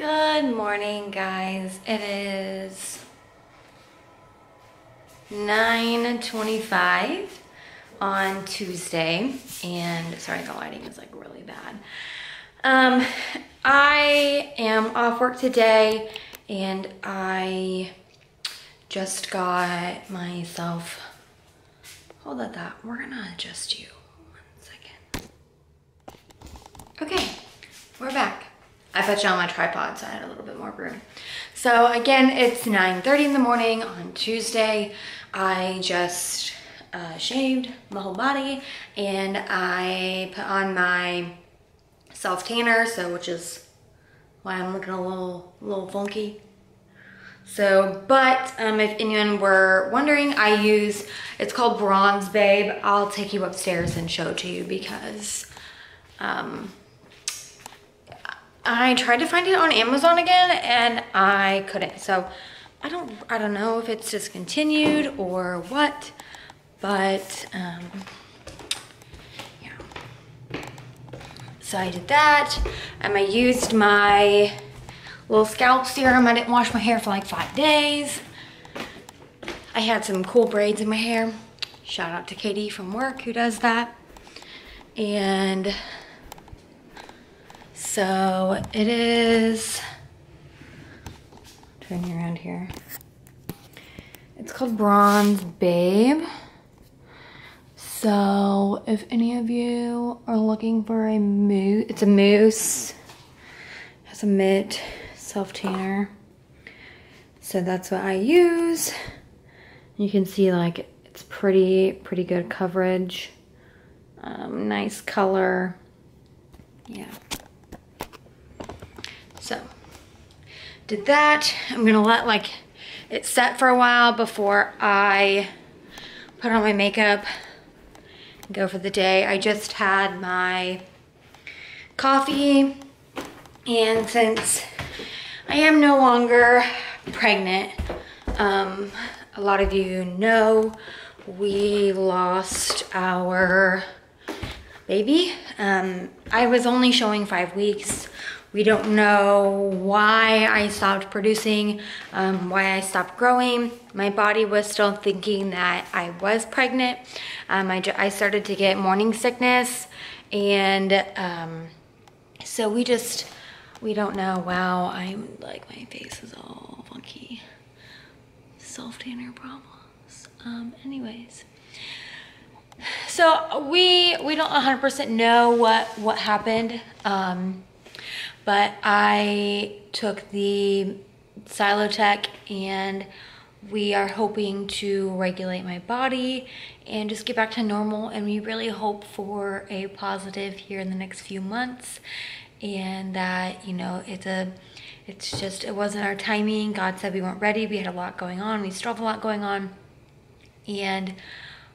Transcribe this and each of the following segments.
Good morning, guys. It is 9.25 on Tuesday. And sorry, the lighting is like really bad. Um, I am off work today and I just got myself, hold that thought, we're gonna adjust you. One second. Okay, we're back. I put on my tripod so I had a little bit more room. So again, it's 9.30 in the morning on Tuesday. I just uh, shaved my whole body and I put on my self tanner, so which is why I'm looking a little, little funky. So, but um, if anyone were wondering, I use, it's called Bronze Babe. I'll take you upstairs and show it to you because um, I tried to find it on Amazon again and I couldn't. So I don't, I don't know if it's discontinued or what, but um, yeah. So I did that. and I used my little scalp serum. I didn't wash my hair for like five days. I had some cool braids in my hair. Shout out to Katie from work who does that. And so it is, turning around here. It's called Bronze Babe. So if any of you are looking for a mousse, it's a mousse, has a mitt self tanner. So that's what I use. You can see like it's pretty, pretty good coverage. Um, nice color. Yeah. So did that. I'm gonna let like it set for a while before I put on my makeup go for the day. I just had my coffee and since I am no longer pregnant, um, a lot of you know we lost our baby. Um, I was only showing five weeks we don't know why I stopped producing, um, why I stopped growing. My body was still thinking that I was pregnant. Um, I, I started to get morning sickness and um, so we just, we don't know. Wow, I'm like, my face is all funky. Self-tanner problems. Um, anyways. So we, we don't 100% know what, what happened. Um, but I took the Cytotec and we are hoping to regulate my body and just get back to normal. And we really hope for a positive here in the next few months and that you know it's a it's just it wasn't our timing. God said we weren't ready. We had a lot going on. We still have a lot going on. And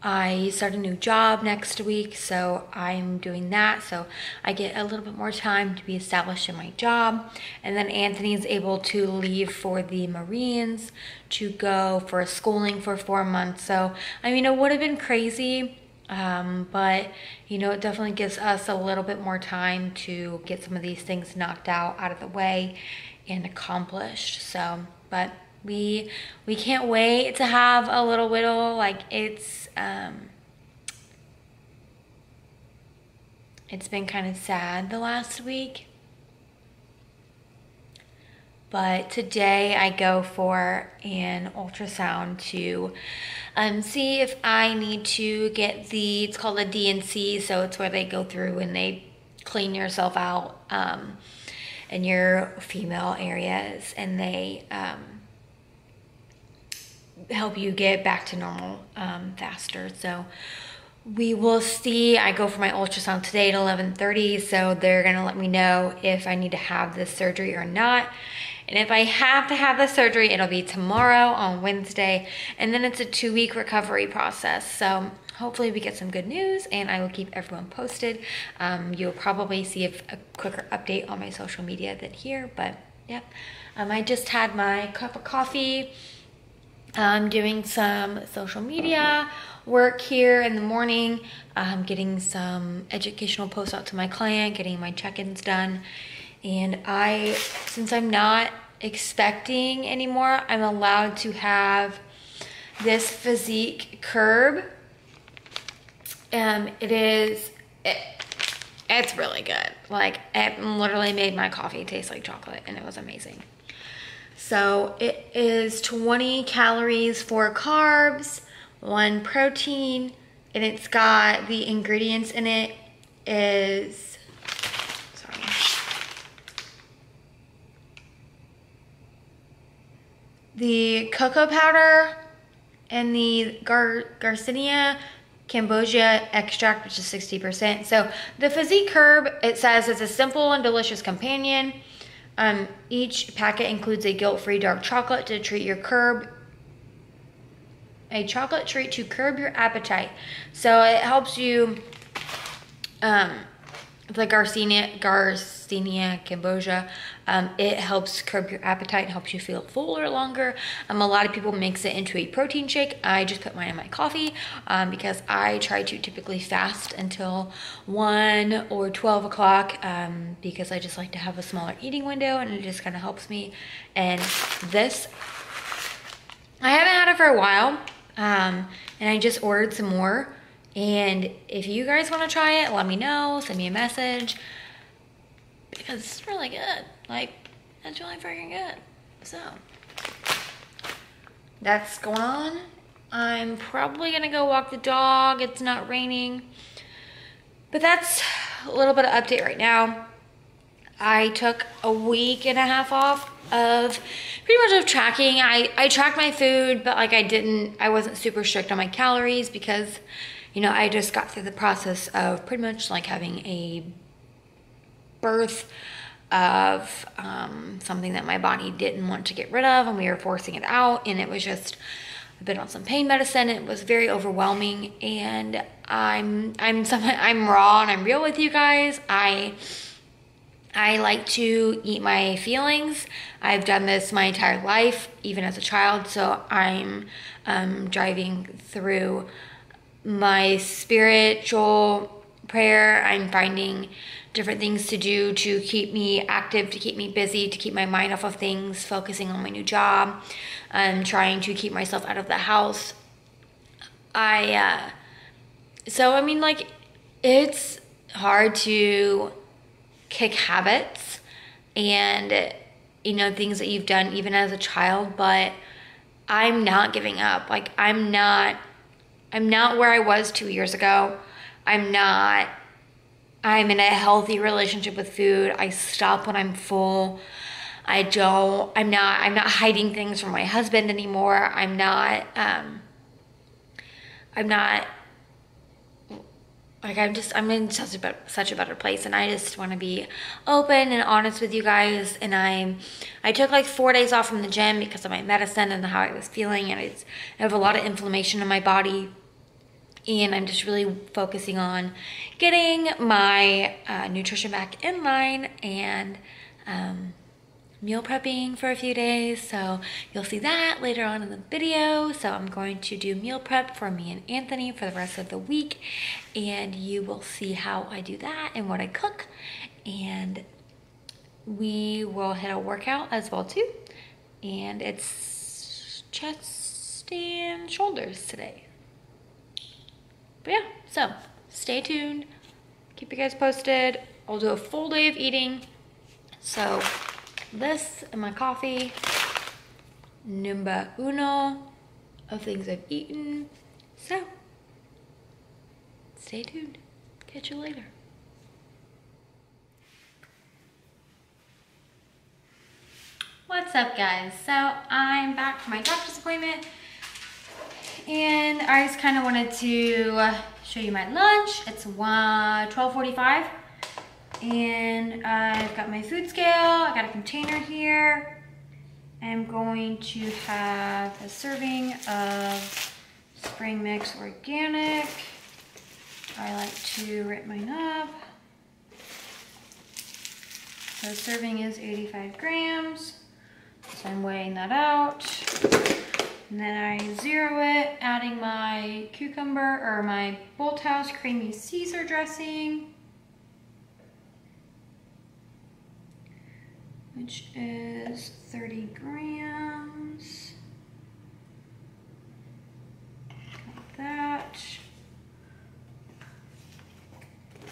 I start a new job next week, so I'm doing that. So I get a little bit more time to be established in my job. And then Anthony is able to leave for the Marines to go for schooling for four months. So, I mean, it would have been crazy, um, but you know, it definitely gives us a little bit more time to get some of these things knocked out, out of the way, and accomplished. So, but we we can't wait to have a little whittle like it's um it's been kind of sad the last week. But today I go for an ultrasound to um, see if I need to get the, it's called a D&C, so it's where they go through and they clean yourself out um, in your female areas and they um, help you get back to normal um, faster. So we will see. I go for my ultrasound today at 11:30, so they're gonna let me know if I need to have this surgery or not. And if I have to have the surgery, it'll be tomorrow on Wednesday, and then it's a two-week recovery process. So hopefully we get some good news, and I will keep everyone posted. Um, you'll probably see a, quicker update on my social media than here, but yeah. Um, I just had my cup of coffee. I'm doing some social media work here in the morning, I'm getting some educational posts out to my client, getting my check-ins done. And I, since I'm not expecting anymore, I'm allowed to have this physique curb. Um, it is, it, it's really good. Like it literally made my coffee taste like chocolate and it was amazing. So it is 20 calories, four carbs, one protein, and it's got the ingredients in it is, sorry. The cocoa powder and the Gar Garcinia Cambogia extract, which is 60%. So the Physique Curb, it says it's a simple and delicious companion. Um, each packet includes a guilt-free dark chocolate to treat your curb a chocolate treat to curb your appetite. So it helps you, um, the Garcinia, Garcinia Cambogia, um, it helps curb your appetite and helps you feel fuller longer. Um, a lot of people mix it into a protein shake. I just put mine in my coffee um, because I try to typically fast until 1 or 12 o'clock um, because I just like to have a smaller eating window and it just kind of helps me. And this, I haven't had it for a while um, and I just ordered some more. And if you guys want to try it, let me know. Send me a message. Because it's really good. Like, that's really freaking good. So, that's going on. I'm probably going to go walk the dog. It's not raining. But that's a little bit of update right now. I took a week and a half off of pretty much of tracking. I, I tracked my food, but like I didn't, I wasn't super strict on my calories because, you know, I just got through the process of pretty much like having a birth of um, something that my body didn't want to get rid of and we were forcing it out and it was just I've been on some pain medicine it was very overwhelming and I'm I'm some, I'm raw and I'm real with you guys I I like to eat my feelings. I've done this my entire life, even as a child. So I'm um, driving through my spiritual prayer. I'm finding different things to do to keep me active, to keep me busy, to keep my mind off of things, focusing on my new job. I'm trying to keep myself out of the house. I, uh, so I mean, like, it's hard to kick habits and you know things that you've done even as a child but i'm not giving up like i'm not i'm not where i was two years ago i'm not i'm in a healthy relationship with food. I stop when i'm full. I don't i'm not i'm not hiding things from my husband anymore. I'm not um i'm not like I'm just I'm in such a such a better place and I just want to be open and honest with you guys and I'm. I took like 4 days off from the gym because of my medicine and how I was feeling and it's, I have a lot of inflammation in my body and I'm just really focusing on getting my uh, nutrition back in line and um, meal prepping for a few days. So you'll see that later on in the video. So I'm going to do meal prep for me and Anthony for the rest of the week. And you will see how I do that and what I cook. And we will hit a workout as well too. And it's chest and shoulders today. But yeah, so stay tuned. Keep you guys posted. I'll do a full day of eating. So this and my coffee. Number uno of things I've eaten. So, stay tuned. Catch you later. What's up guys? So I'm back from my doctor's appointment and I just kind of wanted to show you my lunch. It's 12.45 and I've got my food scale, I got a container here. I'm going to have a serving of Spring Mix Organic. I like to rip mine up. The serving is 85 grams. So I'm weighing that out. And then I zero it, adding my cucumber or my Bolthouse creamy Caesar dressing. which is 30 grams. Got that.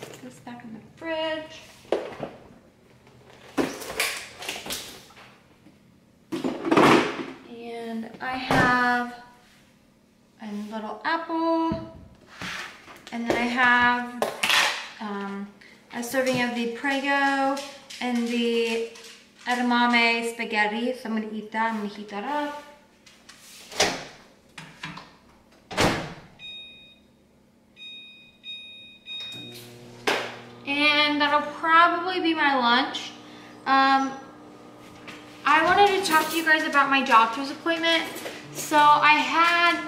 Put this back in the fridge. And I have a little apple. And then I have um, a serving of the Prego and the edamame spaghetti. So I'm gonna eat that, I'm gonna heat that up. And that'll probably be my lunch. Um, I wanted to talk to you guys about my doctor's appointment. So I had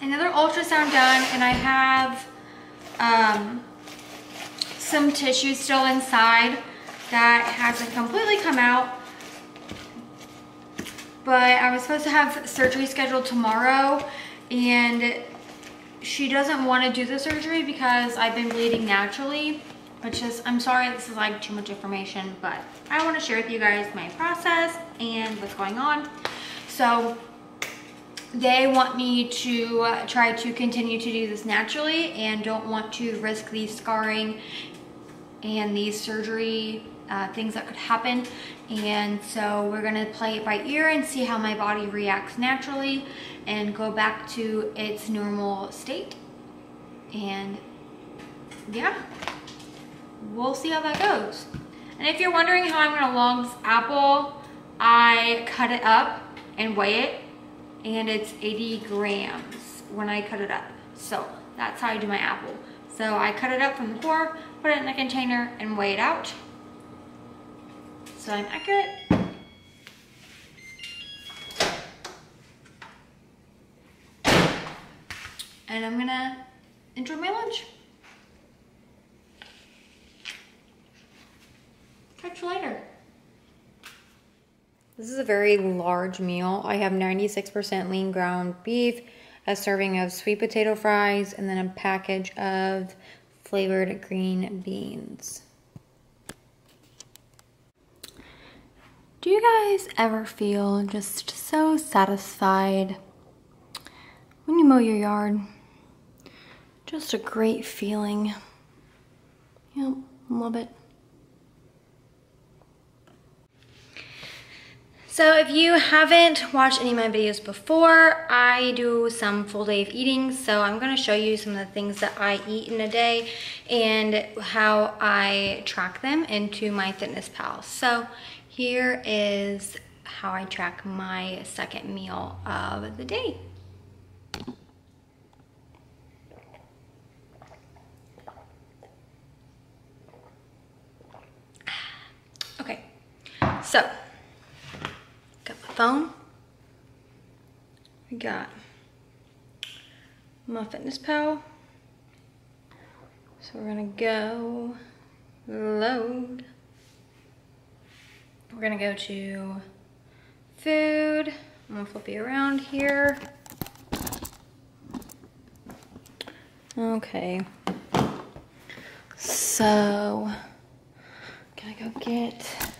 another ultrasound done and I have um, some tissue still inside that hasn't completely come out. But I was supposed to have surgery scheduled tomorrow and she doesn't want to do the surgery because I've been bleeding naturally which is, I'm sorry this is like too much information, but I want to share with you guys my process and what's going on. So they want me to uh, try to continue to do this naturally and don't want to risk the scarring and these surgery uh, things that could happen. And so we're gonna play it by ear and see how my body reacts naturally and go back to its normal state. And yeah, we'll see how that goes. And if you're wondering how I'm gonna log this apple, I cut it up and weigh it and it's 80 grams when I cut it up. So that's how I do my apple. So I cut it up from the core, put it in a container and weigh it out. So I'm accurate. And I'm gonna enjoy my lunch. Catch you later. This is a very large meal. I have 96% lean ground beef, a serving of sweet potato fries, and then a package of flavored green beans. Do you guys ever feel just so satisfied when you mow your yard? Just a great feeling. Yep, love it. So if you haven't watched any of my videos before, I do some full day of eating. So I'm gonna show you some of the things that I eat in a day and how I track them into my Fitness Pal. So here is how I track my second meal of the day. Okay, so phone. We got my Fitness Pal. So we're gonna go load. We're gonna go to food. I'm gonna flip you around here. Okay. So, gotta go get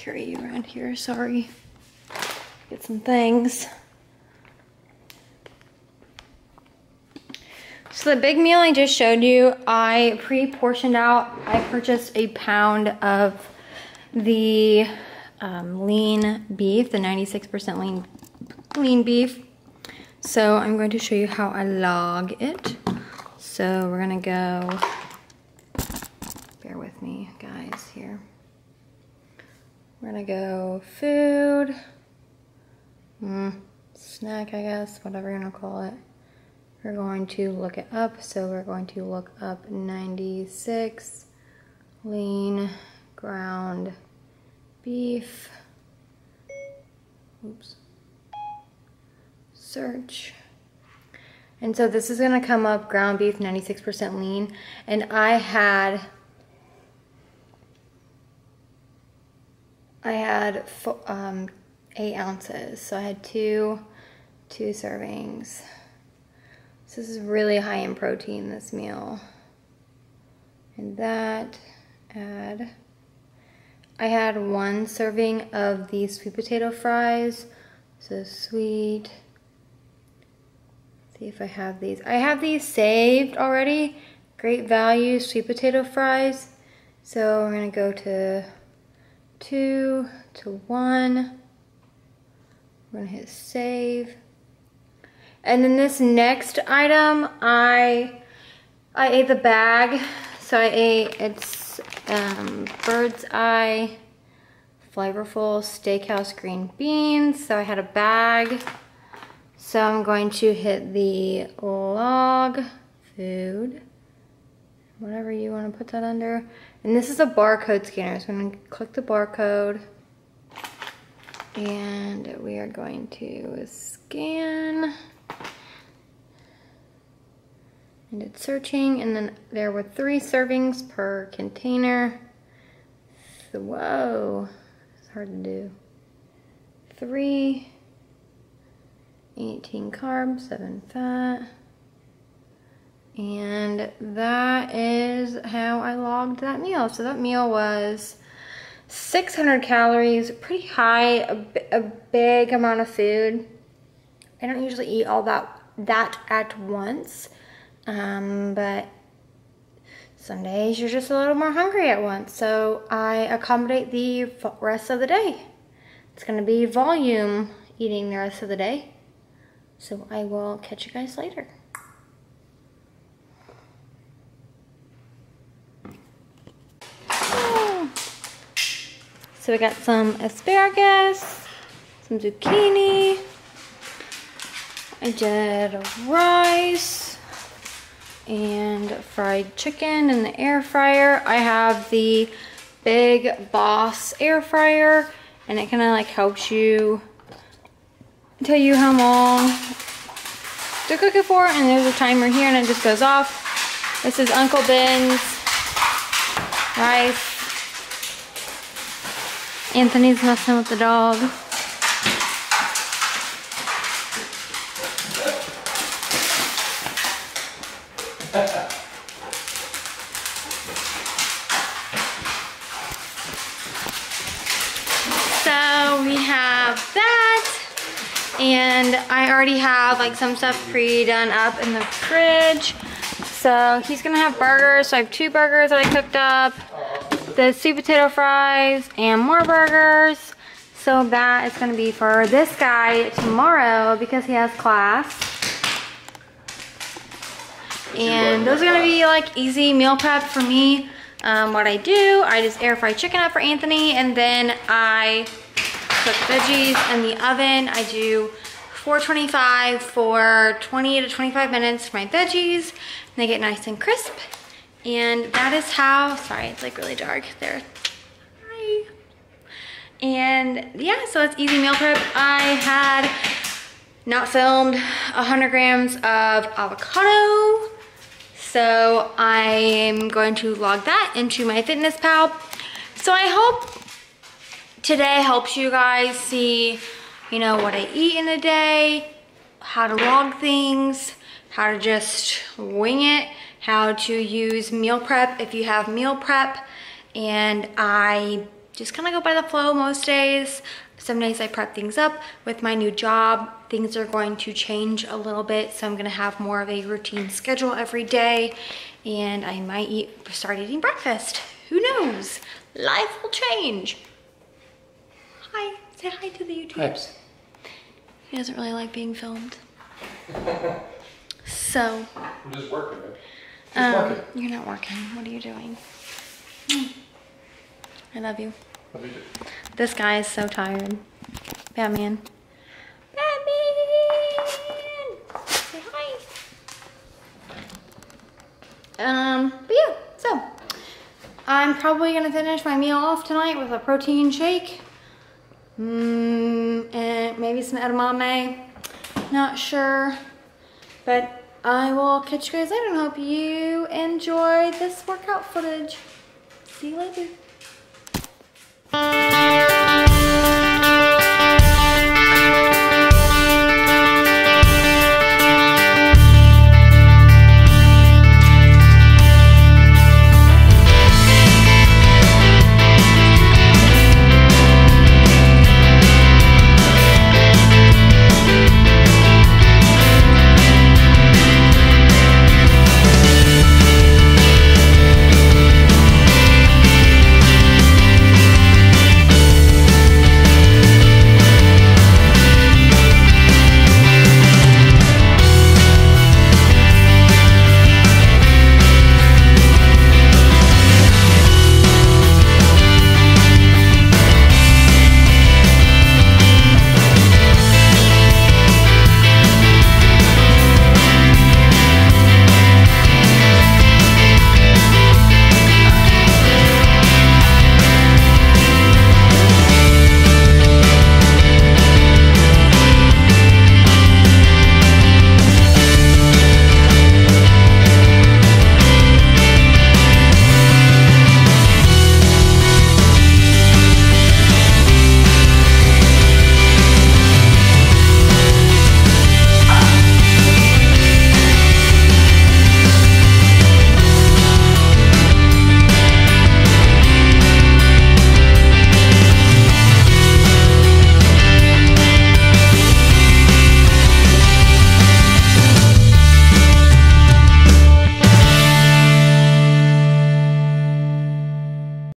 carry you around here, sorry. Get some things. So the big meal I just showed you, I pre-portioned out. I purchased a pound of the um, lean beef, the 96% lean, lean beef. So I'm going to show you how I log it. So we're gonna go, bear with me guys here. We're gonna go food, mm, snack, I guess, whatever you wanna call it. We're going to look it up. So we're going to look up 96 lean ground beef. Oops. Search. And so this is gonna come up ground beef 96% lean. And I had I had um, eight ounces, so I had two, two servings. So this is really high in protein, this meal. And that, add I had one serving of these sweet potato fries. So sweet. See if I have these. I have these saved already. Great value sweet potato fries. So we're gonna go to two to one. We're gonna hit save. And then this next item, I I ate the bag. So I ate, it's um, Bird's Eye Flavorful Steakhouse Green Beans. So I had a bag. So I'm going to hit the log food, whatever you want to put that under. And this is a barcode scanner. So I'm going to click the barcode. And we are going to scan. And it's searching, and then there were three servings per container. So, whoa, it's hard to do. Three, 18 carbs, seven fat. And that is how I logged that meal. So that meal was 600 calories, pretty high, a, a big amount of food. I don't usually eat all that, that at once. Um, but some days you're just a little more hungry at once. So I accommodate the rest of the day. It's gonna be volume eating the rest of the day. So I will catch you guys later. So we got some asparagus, some zucchini. I did rice and fried chicken in the air fryer. I have the Big Boss air fryer and it kind of like helps you tell you how long to cook it for and there's a timer here and it just goes off. This is Uncle Ben's rice. Anthony's messing with the dog. so we have that and I already have like some stuff pre-done up in the fridge. So he's gonna have burgers. So I have two burgers that I cooked up, the sweet potato fries, and more burgers. So that is gonna be for this guy tomorrow because he has class. And those are gonna be like easy meal prep for me. Um, what I do, I just air fry chicken up for Anthony and then I cook veggies in the oven. I do 425 for 20 to 25 minutes for my veggies. And they get nice and crisp. And that is how, sorry, it's like really dark there. Hi. And yeah, so it's easy meal prep. I had not filmed 100 grams of avocado so I'm going to log that into my fitness pal. So I hope today helps you guys see, you know, what I eat in a day, how to log things, how to just wing it, how to use meal prep if you have meal prep. And I just kind of go by the flow most days. Some days I prep things up. With my new job, things are going to change a little bit. So I'm gonna have more of a routine schedule every day and I might eat, start eating breakfast. Who knows? Life will change. Hi, say hi to the YouTubers. He doesn't really like being filmed. so. I'm just working. Just um. You're not working. What are you doing? Mm. I love you. This guy is so tired. Batman. Batman! Say hi. Um, but yeah, so. I'm probably gonna finish my meal off tonight with a protein shake. Mm, and maybe some edamame. Not sure. But I will catch you guys later and hope you enjoy this workout footage. See you later.